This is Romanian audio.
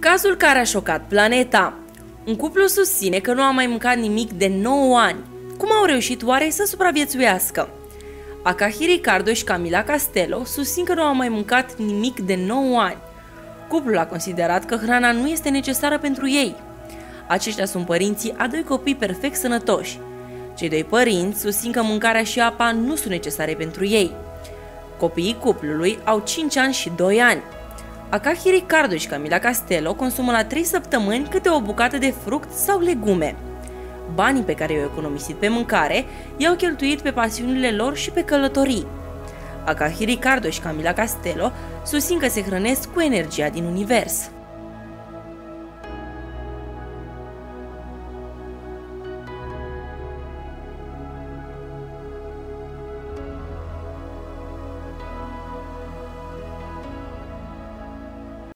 Cazul care a șocat planeta. Un cuplu susține că nu a mai mâncat nimic de 9 ani. Cum au reușit oare să supraviețuiască? Akahiri Ricardo și Camila Castello susțin că nu au mai mâncat nimic de 9 ani. Cuplul a considerat că hrana nu este necesară pentru ei. Aceștia sunt părinții a doi copii perfect sănătoși. Cei doi părinți susțin că mâncarea și apa nu sunt necesare pentru ei. Copiii cuplului au 5 ani și 2 ani. Akahi Ricardo și Camila Castello consumă la 3 săptămâni câte o bucată de fruct sau legume. Banii pe care i-au economisit pe mâncare i-au cheltuit pe pasiunile lor și pe călătorii. Akahi Ricardo și Camila Castello susțin că se hrănesc cu energia din univers.